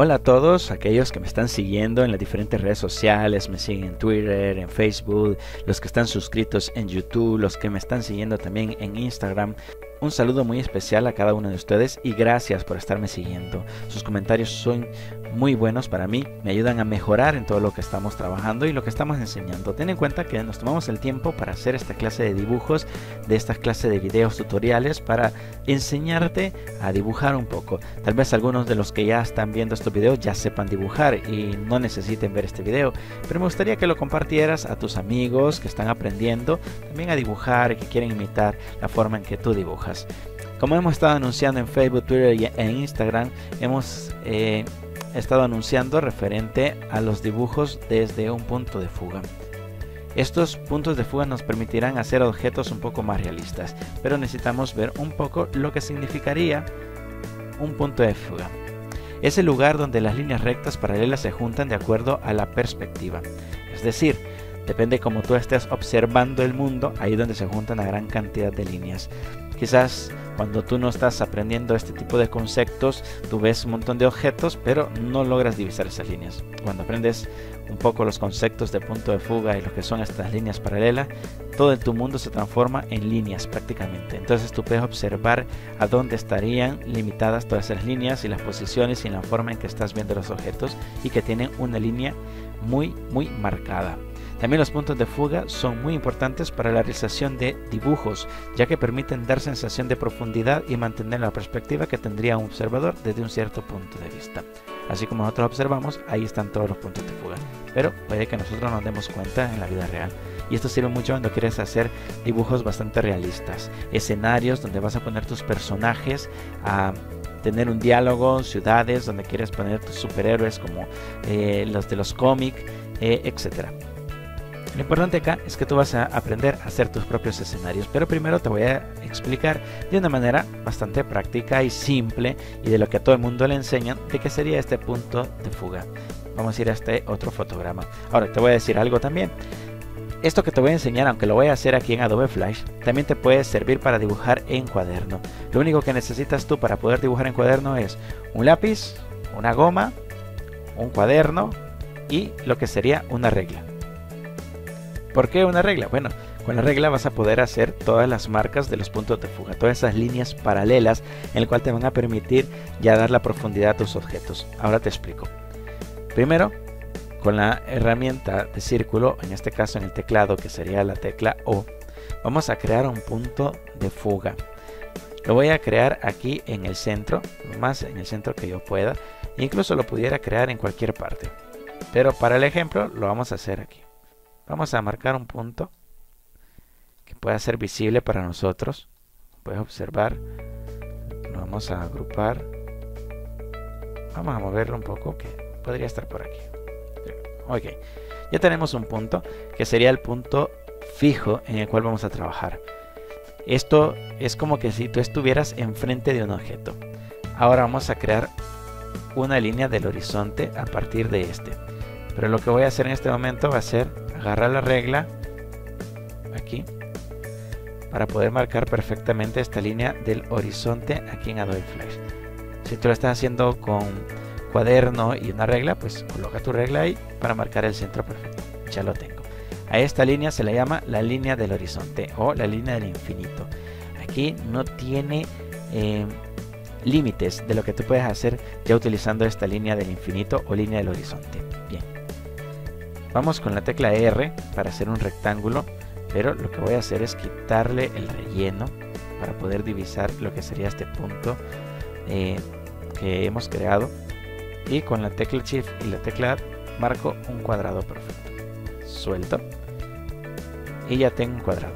Hola a todos aquellos que me están siguiendo en las diferentes redes sociales, me siguen en Twitter, en Facebook, los que están suscritos en YouTube, los que me están siguiendo también en Instagram. Un saludo muy especial a cada uno de ustedes y gracias por estarme siguiendo. Sus comentarios son muy buenos para mí, me ayudan a mejorar en todo lo que estamos trabajando y lo que estamos enseñando. Ten en cuenta que nos tomamos el tiempo para hacer esta clase de dibujos, de esta clase de videos tutoriales para enseñarte a dibujar un poco. Tal vez algunos de los que ya están viendo estos videos ya sepan dibujar y no necesiten ver este video, pero me gustaría que lo compartieras a tus amigos que están aprendiendo también a dibujar y que quieren imitar la forma en que tú dibujas. Como hemos estado anunciando en Facebook, Twitter en Instagram, hemos eh, estado anunciando referente a los dibujos desde un punto de fuga. Estos puntos de fuga nos permitirán hacer objetos un poco más realistas, pero necesitamos ver un poco lo que significaría un punto de fuga. Es el lugar donde las líneas rectas paralelas se juntan de acuerdo a la perspectiva. Es decir, depende como tú estés observando el mundo, ahí donde se juntan una gran cantidad de líneas. Quizás cuando tú no estás aprendiendo este tipo de conceptos, tú ves un montón de objetos, pero no logras divisar esas líneas. Cuando aprendes un poco los conceptos de punto de fuga y lo que son estas líneas paralelas, todo tu mundo se transforma en líneas prácticamente. Entonces tú puedes observar a dónde estarían limitadas todas esas líneas y las posiciones y la forma en que estás viendo los objetos y que tienen una línea muy muy marcada. También los puntos de fuga son muy importantes para la realización de dibujos, ya que permiten dar sensación de profundidad y mantener la perspectiva que tendría un observador desde un cierto punto de vista. Así como nosotros observamos, ahí están todos los puntos de fuga. Pero puede que nosotros nos demos cuenta en la vida real. Y esto sirve mucho cuando quieres hacer dibujos bastante realistas. Escenarios donde vas a poner tus personajes a tener un diálogo, ciudades donde quieres poner tus superhéroes como eh, los de los cómics, eh, etc. Lo importante acá es que tú vas a aprender a hacer tus propios escenarios, pero primero te voy a explicar de una manera bastante práctica y simple y de lo que a todo el mundo le enseñan de qué sería este punto de fuga. Vamos a ir a este otro fotograma. Ahora te voy a decir algo también. Esto que te voy a enseñar, aunque lo voy a hacer aquí en Adobe Flash, también te puede servir para dibujar en cuaderno. Lo único que necesitas tú para poder dibujar en cuaderno es un lápiz, una goma, un cuaderno y lo que sería una regla. ¿Por qué una regla? Bueno, con la regla vas a poder hacer todas las marcas de los puntos de fuga, todas esas líneas paralelas en el cual te van a permitir ya dar la profundidad a tus objetos. Ahora te explico. Primero, con la herramienta de círculo, en este caso en el teclado que sería la tecla O, vamos a crear un punto de fuga. Lo voy a crear aquí en el centro, más en el centro que yo pueda. Incluso lo pudiera crear en cualquier parte. Pero para el ejemplo lo vamos a hacer aquí. Vamos a marcar un punto que pueda ser visible para nosotros. Puedes observar. Lo vamos a agrupar. Vamos a moverlo un poco que podría estar por aquí. Ok. Ya tenemos un punto que sería el punto fijo en el cual vamos a trabajar. Esto es como que si tú estuvieras enfrente de un objeto. Ahora vamos a crear una línea del horizonte a partir de este. Pero lo que voy a hacer en este momento va a ser agarrar la regla aquí para poder marcar perfectamente esta línea del horizonte aquí en Adobe Flash. Si tú lo estás haciendo con cuaderno y una regla, pues coloca tu regla ahí para marcar el centro perfecto. Ya lo tengo. A esta línea se le llama la línea del horizonte o la línea del infinito. Aquí no tiene eh, límites de lo que tú puedes hacer ya utilizando esta línea del infinito o línea del horizonte. Vamos con la tecla R para hacer un rectángulo, pero lo que voy a hacer es quitarle el relleno para poder divisar lo que sería este punto eh, que hemos creado. Y con la tecla Shift y la tecla marco un cuadrado perfecto. Suelto. Y ya tengo un cuadrado.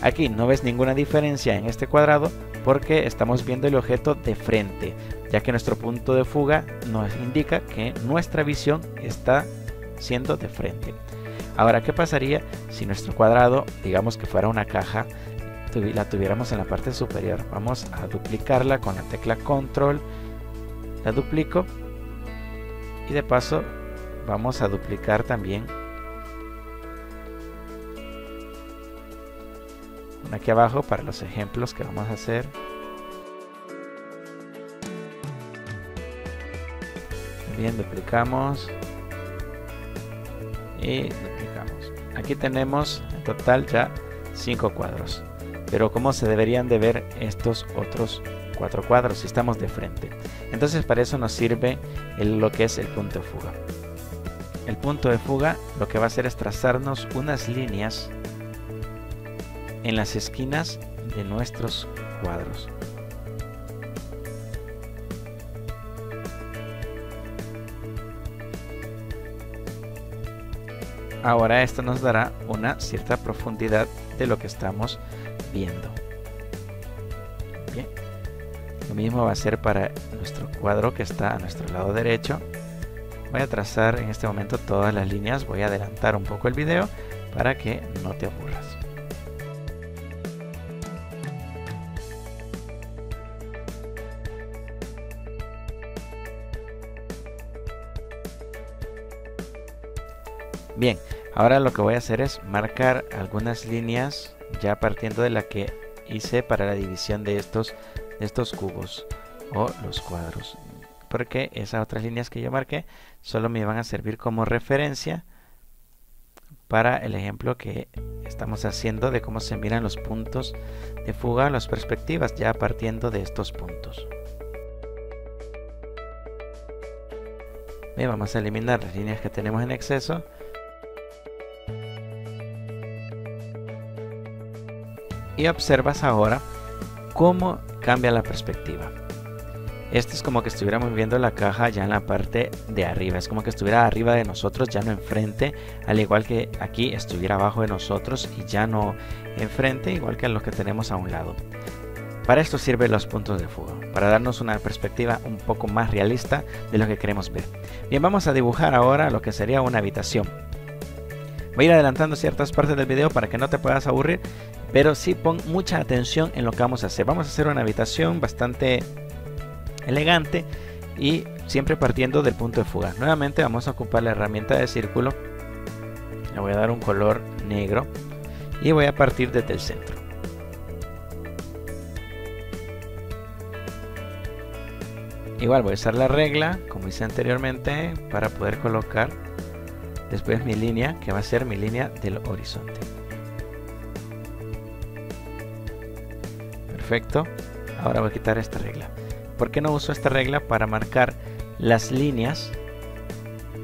Aquí no ves ninguna diferencia en este cuadrado porque estamos viendo el objeto de frente, ya que nuestro punto de fuga nos indica que nuestra visión está siendo de frente. Ahora, ¿qué pasaría si nuestro cuadrado, digamos que fuera una caja, la tuviéramos en la parte superior? Vamos a duplicarla con la tecla control, la duplico y de paso vamos a duplicar también aquí abajo para los ejemplos que vamos a hacer. bien duplicamos y duplicamos aquí tenemos en total ya 5 cuadros. Pero cómo se deberían de ver estos otros cuatro cuadros si estamos de frente. Entonces para eso nos sirve lo que es el punto de fuga. El punto de fuga lo que va a hacer es trazarnos unas líneas en las esquinas de nuestros cuadros Ahora esto nos dará una cierta profundidad de lo que estamos viendo. Bien. Lo mismo va a ser para nuestro cuadro que está a nuestro lado derecho. Voy a trazar en este momento todas las líneas. Voy a adelantar un poco el video para que no te aburras. Bien, ahora lo que voy a hacer es marcar algunas líneas ya partiendo de la que hice para la división de estos, estos cubos o los cuadros. Porque esas otras líneas que yo marqué solo me van a servir como referencia para el ejemplo que estamos haciendo de cómo se miran los puntos de fuga, las perspectivas, ya partiendo de estos puntos. Vamos a eliminar las líneas que tenemos en exceso y observas ahora cómo cambia la perspectiva. Esto es como que estuviéramos viendo la caja ya en la parte de arriba. Es como que estuviera arriba de nosotros, ya no enfrente. Al igual que aquí estuviera abajo de nosotros y ya no enfrente, igual que los que tenemos a un lado. Para esto sirven los puntos de fuga, para darnos una perspectiva un poco más realista de lo que queremos ver. Bien, vamos a dibujar ahora lo que sería una habitación. Voy a ir adelantando ciertas partes del video para que no te puedas aburrir pero sí pon mucha atención en lo que vamos a hacer. Vamos a hacer una habitación bastante elegante y siempre partiendo del punto de fuga. Nuevamente vamos a ocupar la herramienta de círculo. Le voy a dar un color negro y voy a partir desde el centro. Igual voy a usar la regla, como hice anteriormente, para poder colocar después mi línea, que va a ser mi línea del horizonte. Perfecto. Ahora voy a quitar esta regla. ¿Por qué no uso esta regla? Para marcar las líneas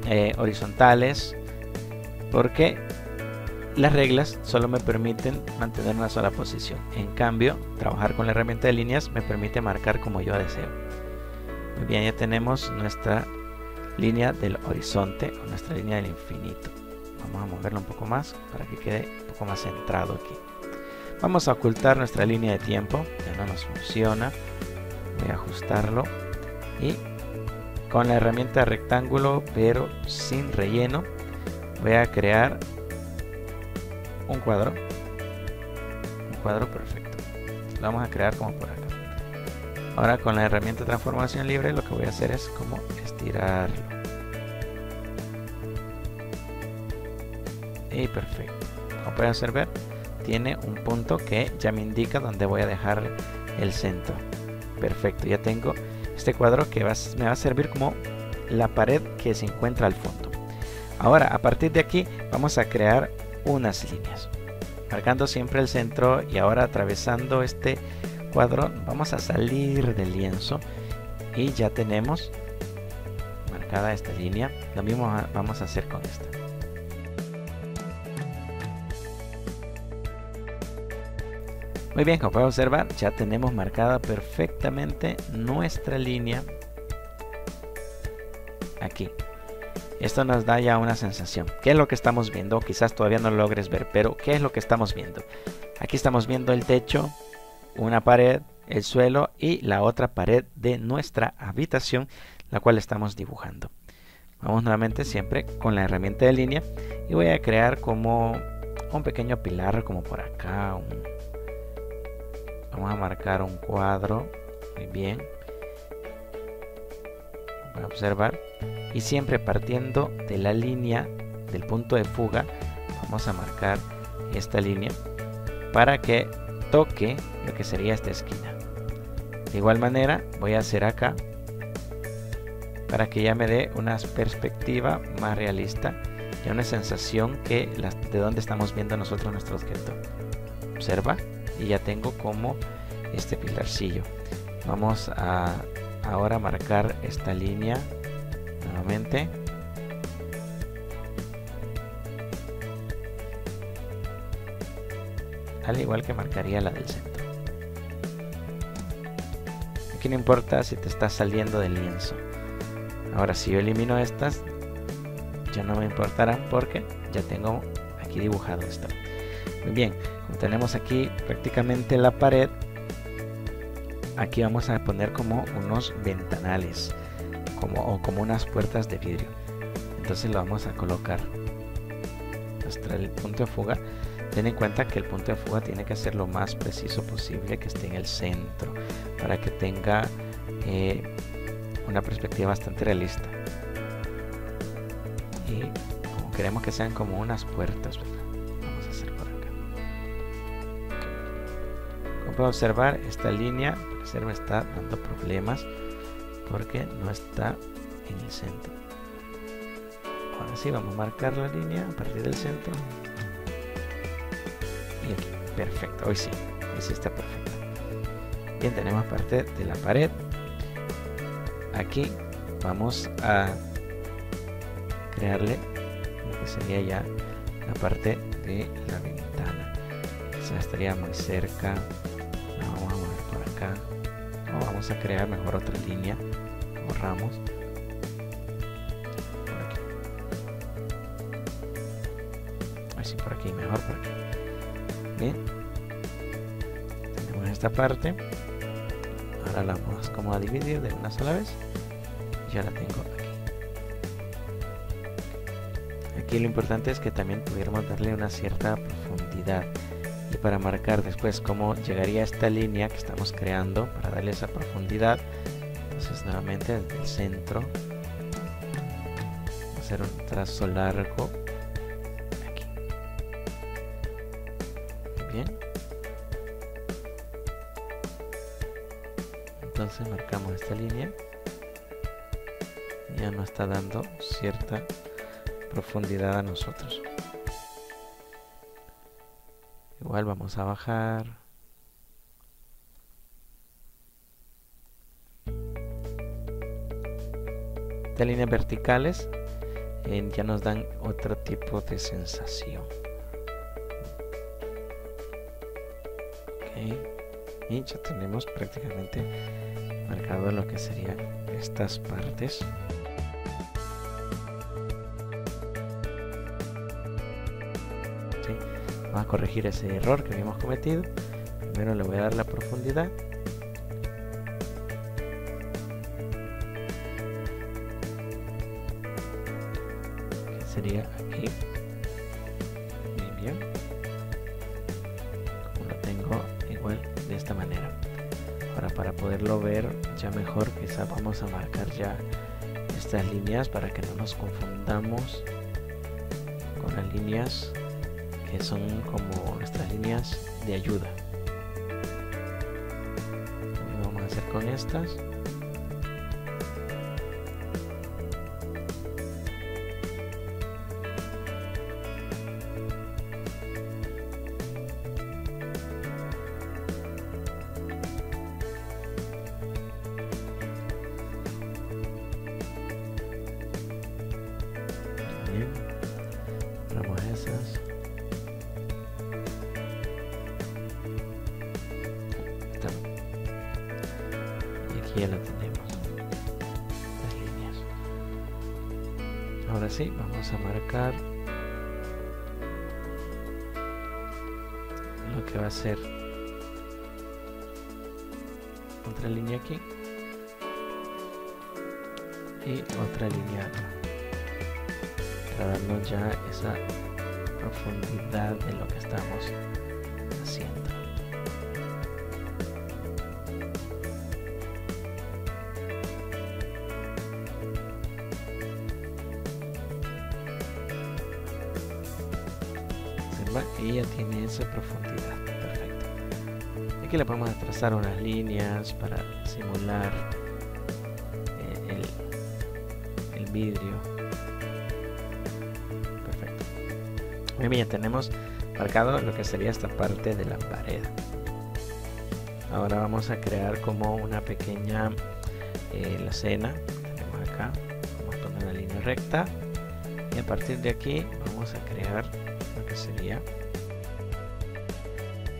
eh, horizontales. Porque las reglas solo me permiten mantener una sola posición. En cambio, trabajar con la herramienta de líneas me permite marcar como yo deseo. Muy bien, ya tenemos nuestra línea del horizonte o nuestra línea del infinito. Vamos a moverlo un poco más para que quede un poco más centrado aquí. Vamos a ocultar nuestra línea de tiempo, ya no nos funciona. Voy a ajustarlo y con la herramienta rectángulo pero sin relleno voy a crear un cuadro. Un cuadro perfecto. Lo vamos a crear como por acá. Ahora con la herramienta transformación libre lo que voy a hacer es como estirarlo. Y perfecto. Como pueden observar, tiene un punto que ya me indica dónde voy a dejar el centro. Perfecto, ya tengo este cuadro que me va a servir como la pared que se encuentra al fondo. Ahora, a partir de aquí, vamos a crear unas líneas. Marcando siempre el centro y ahora atravesando este cuadro, vamos a salir del lienzo y ya tenemos marcada esta línea. Lo mismo vamos a hacer con esta. Muy bien, como pueden observar, ya tenemos marcada perfectamente nuestra línea aquí. Esto nos da ya una sensación. ¿Qué es lo que estamos viendo? Quizás todavía no lo logres ver, pero ¿qué es lo que estamos viendo? Aquí estamos viendo el techo, una pared, el suelo y la otra pared de nuestra habitación, la cual estamos dibujando. Vamos nuevamente siempre con la herramienta de línea y voy a crear como un pequeño pilar, como por acá, un, Vamos a marcar un cuadro. Muy bien. Voy a observar. Y siempre partiendo de la línea del punto de fuga, vamos a marcar esta línea para que toque lo que sería esta esquina. De igual manera, voy a hacer acá para que ya me dé una perspectiva más realista y una sensación que de dónde estamos viendo nosotros nuestro objeto. Observa ya tengo como este pilarcillo. Vamos a ahora marcar esta línea nuevamente. Al igual que marcaría la del centro. Aquí no importa si te está saliendo del lienzo. Ahora si yo elimino estas, ya no me importará porque ya tengo aquí dibujado esto. Muy bien, tenemos aquí prácticamente la pared, aquí vamos a poner como unos ventanales como, o como unas puertas de vidrio. Entonces lo vamos a colocar hasta el punto de fuga. Ten en cuenta que el punto de fuga tiene que ser lo más preciso posible, que esté en el centro, para que tenga eh, una perspectiva bastante realista. Y queremos que sean como unas puertas, Puedo observar, esta línea me está dando problemas porque no está en el centro. Ahora sí, vamos a marcar la línea a partir del centro. Y aquí, perfecto, hoy sí, hoy sí está perfecto. Bien, tenemos parte de la pared aquí vamos a crearle lo que sería ya la parte de la ventana o sea estaría muy cerca a crear mejor otra línea borramos así por aquí mejor por aquí. Bien. Tenemos esta parte. Ahora la vamos como a dividir de una sola vez. Ya la tengo aquí. Aquí lo importante es que también pudiéramos darle una cierta profundidad para marcar después cómo llegaría esta línea que estamos creando para darle esa profundidad. Entonces nuevamente desde el centro hacer un trazo largo. Aquí. Bien. Entonces marcamos esta línea. Ya nos está dando cierta profundidad a nosotros vamos a bajar. Estas líneas verticales ya nos dan otro tipo de sensación. Y ya tenemos prácticamente marcado lo que serían estas partes vamos a corregir ese error que habíamos cometido. Primero le voy a dar la profundidad. Que sería aquí. Bien como lo tengo igual de esta manera. Ahora para poderlo ver ya mejor quizá vamos a marcar ya estas líneas para que no nos confundamos con las líneas son como nuestras líneas de ayuda. También vamos a hacer con estas ahora sí vamos a marcar lo que va a ser. Otra línea aquí. Y otra línea acá para darnos ya esa profundidad de lo que estamos haciendo y ya tiene esa profundidad perfecto aquí le podemos trazar unas líneas para simular eh, vidrio. Perfecto. Muy bien, ya tenemos marcado lo que sería esta parte de la pared. Ahora vamos a crear como una pequeña eh, la cena. Tenemos acá, vamos a poner una línea recta y a partir de aquí vamos a crear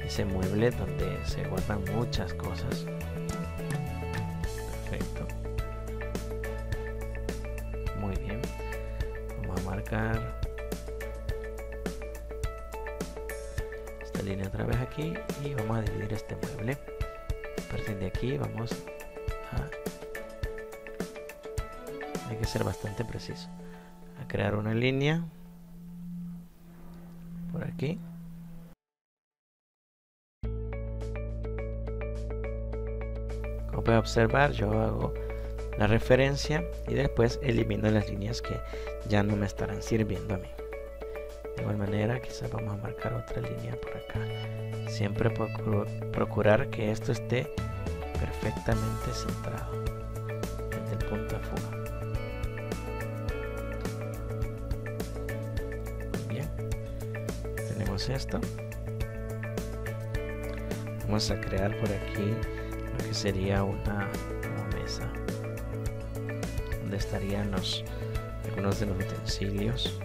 ese mueble donde se guardan muchas cosas. Perfecto. Muy bien. Vamos a marcar esta línea otra vez aquí y vamos a dividir este mueble. A partir de aquí vamos a... Hay que ser bastante preciso. A crear una línea Como puede observar, yo hago la referencia y después elimino las líneas que ya no me estarán sirviendo a mí. De igual manera, quizás vamos a marcar otra línea por acá. Siempre procurar que esto esté perfectamente centrado esto. Vamos a crear por aquí que sería una, mesa donde estarían los algunos de los utensilios.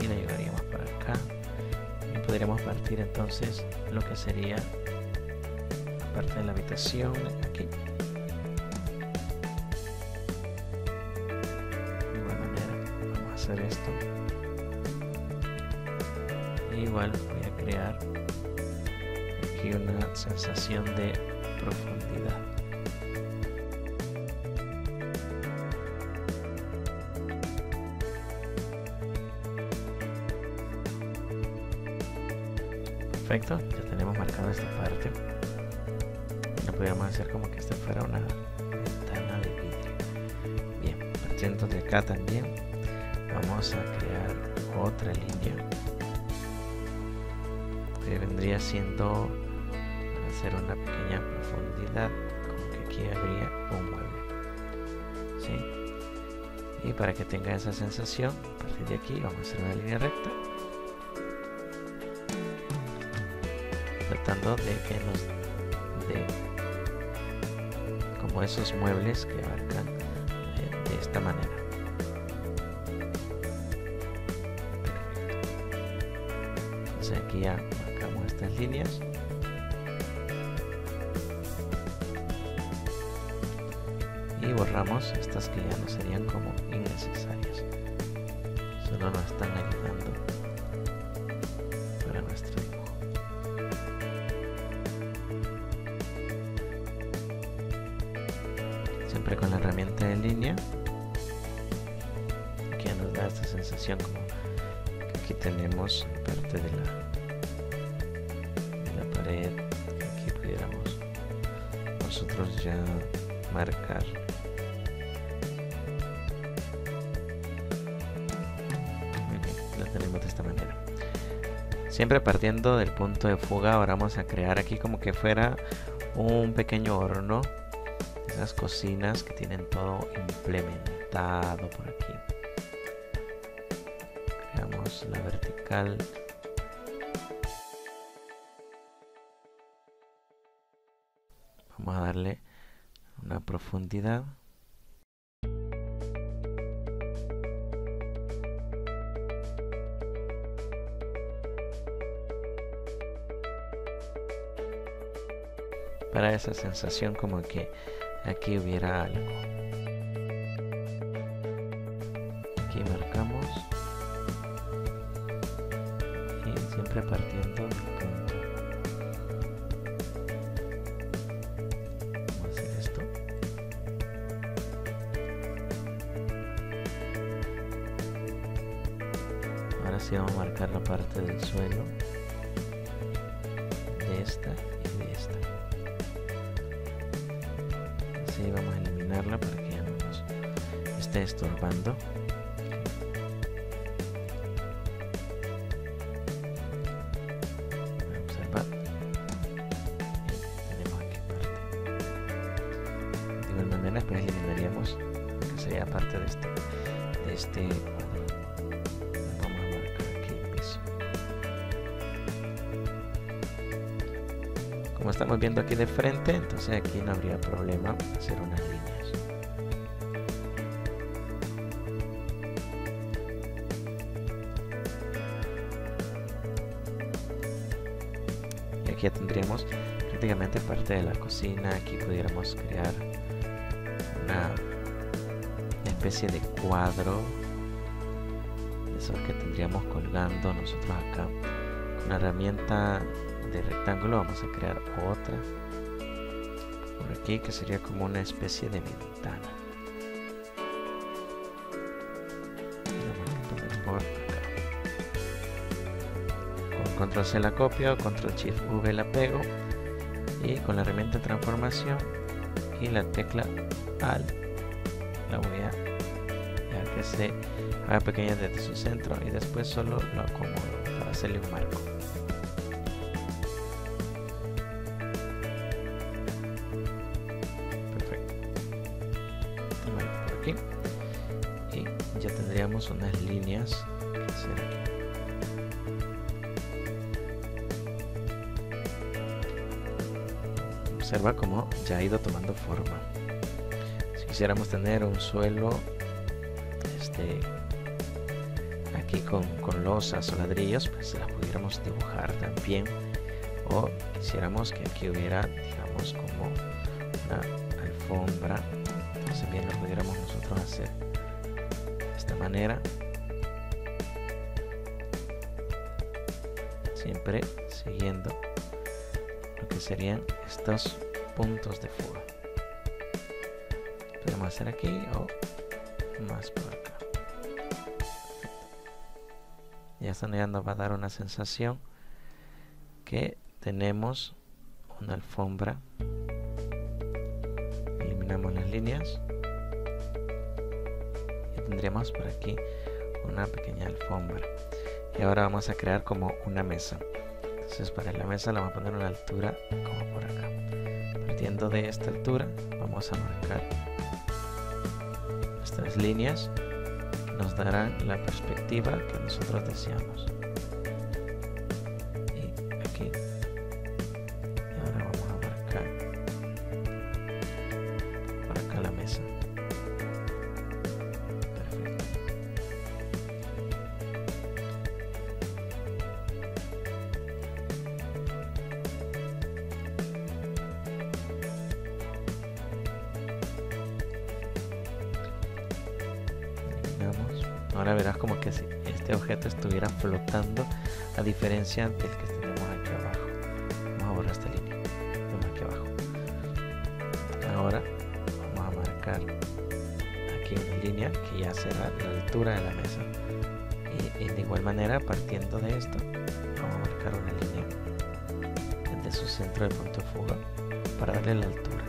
Y la llevaríamos para acá. Y podríamos partir entonces lo que sería la parte de la habitación aquí esto. Igual voy a crear aquí una sensación de profundidad. Perfecto ya tenemos marcado esta parte. Lo podríamos hacer como que esta fuera una ventana de vidrio. Bien partiendo de acá también vamos a crear otra línea vendría siendo hacer una pequeña profundidad como que aquí habría un mueble y para que tenga esa sensación a partir de aquí vamos a hacer una línea recta tratando de que nos dé como esos muebles que abarcan líneas y borramos estas que ya no serían como innecesarias. Solo nos están ayudando para nuestro dibujo. Siempre con la herramienta de línea. Que nos da esta sensación como que aquí tenemos parte de la marcar. Lo tenemos de esta manera. Siempre partiendo del punto de fuga ahora vamos a crear aquí como que fuera un pequeño horno. Esas cocinas que tienen todo implementado por aquí. Creamos la vertical. Vamos a darle una profundidad. Para esa sensación como que aquí hubiera algo así vamos a eliminarla para que ya no nos esté estorbando viendo aquí de frente entonces aquí no habría problema hacer unas líneas. Y aquí tendríamos prácticamente parte de la cocina. Aquí pudiéramos crear una especie de cuadro eso que tendríamos colgando nosotros acá. La herramienta de rectángulo vamos a crear otra por aquí que sería como una especie de ventana por acá. con control C la copio control shift V la pego y con la herramienta transformación y la tecla al la voy a dejar que se haga pequeña desde su centro y después solo lo acomodo para hacerle un marco observa cómo ya ha ido tomando forma. Si quisiéramos tener un suelo este aquí con, con losas o ladrillos pues las pudiéramos dibujar también. O quisiéramos que aquí hubiera digamos como una alfombra. Entonces bien lo pudiéramos nosotros hacer de esta manera. Siempre siguiendo lo que serían estos puntos de fuga podemos hacer aquí o más por acá. Ya están nos va a dar una sensación que tenemos una alfombra. Eliminamos las líneas. Y tendríamos por aquí una pequeña alfombra. Y ahora vamos a crear como una mesa entonces para la mesa la vamos a poner a una altura como por acá. Partiendo de esta altura vamos a marcar nuestras líneas. Nos darán la perspectiva que nosotros deseamos diferencia del que tenemos aquí abajo. Vamos a borrar esta línea. Tenemos aquí abajo. Ahora vamos a marcar aquí una línea que ya será la altura de la mesa. Y, de igual manera partiendo de esto vamos a marcar una línea desde su centro de punto de fuga para darle la altura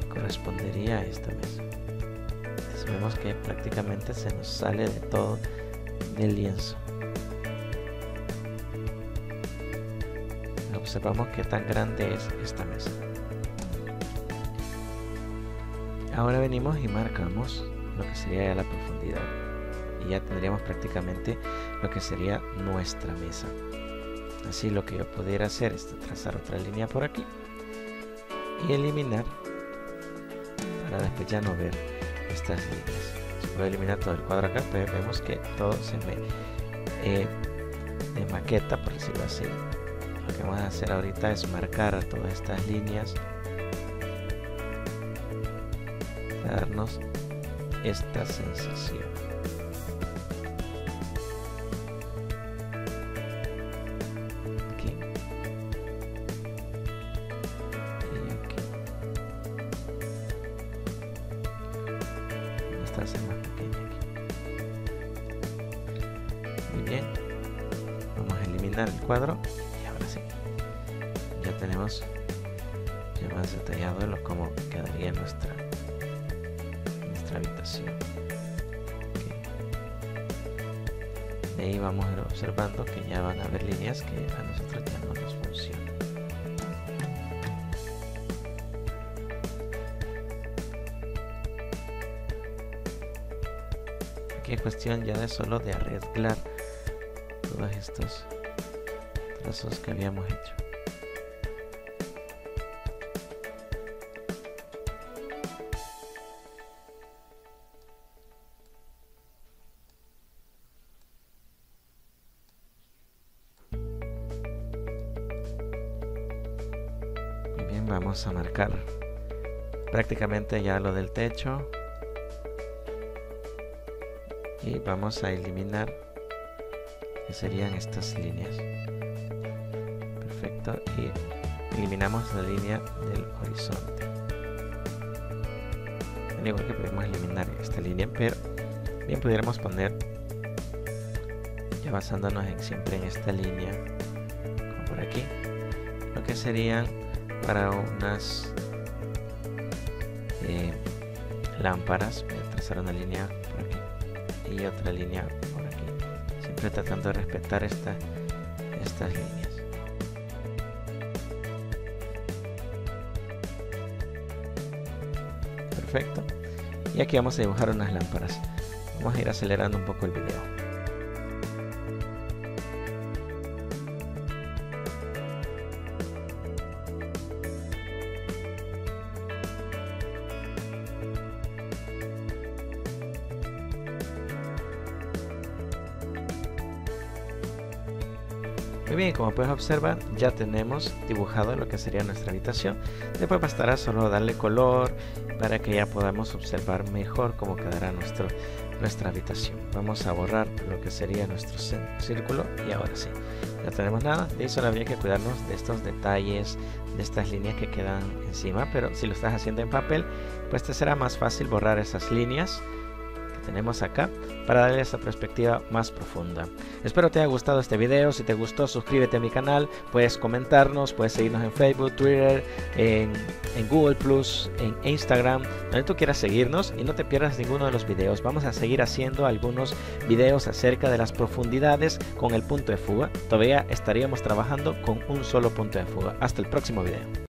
que correspondería a esta mesa. Vemos que prácticamente se nos sale de todo del lienzo observamos que tan grande es esta mesa ahora venimos y marcamos lo que sería la profundidad y ya tendríamos prácticamente lo que sería nuestra mesa así lo que yo pudiera hacer es trazar otra línea por aquí y eliminar para después ya no ver estas líneas. Se puede eliminar todo el cuadro acá, pero vemos que todo se me eh, de maqueta, por decirlo así. Lo que vamos a hacer ahorita es marcar todas estas líneas para darnos esta sensación. ya van a haber líneas que a nosotros ya no nos funcionan. Aquí es cuestión ya de solo de arreglar todos estos trazos que habíamos hecho. Prácticamente ya lo del techo. Y vamos a eliminar que serían estas líneas. Perfecto. Y eliminamos la línea del horizonte. Al igual que podemos eliminar esta línea pero bien pudiéramos poner ya basándonos siempre en esta línea como por aquí lo que serían para unas eh, lámparas voy a trazar una línea por aquí y otra línea por aquí. Siempre tratando de respetar esta, estas líneas. Perfecto. Y aquí vamos a dibujar unas lámparas. Vamos a ir acelerando un poco el video Muy bien, como puedes observar, ya tenemos dibujado lo que sería nuestra habitación. Después bastará solo darle color para que ya podamos observar mejor cómo quedará nuestro, nuestra habitación. Vamos a borrar lo que sería nuestro círculo y ahora sí, ya tenemos nada. De solo habría que cuidarnos de estos detalles, de estas líneas que quedan encima, pero si lo estás haciendo en papel, pues te será más fácil borrar esas líneas tenemos acá para darle esa perspectiva más profunda. Espero te haya gustado este video, si te gustó suscríbete a mi canal, puedes comentarnos, puedes seguirnos en Facebook, Twitter, en, en Google Plus, en Instagram, donde tú quieras seguirnos y no te pierdas ninguno de los videos. Vamos a seguir haciendo algunos videos acerca de las profundidades con el punto de fuga. Todavía estaríamos trabajando con un solo punto de fuga. Hasta el próximo video.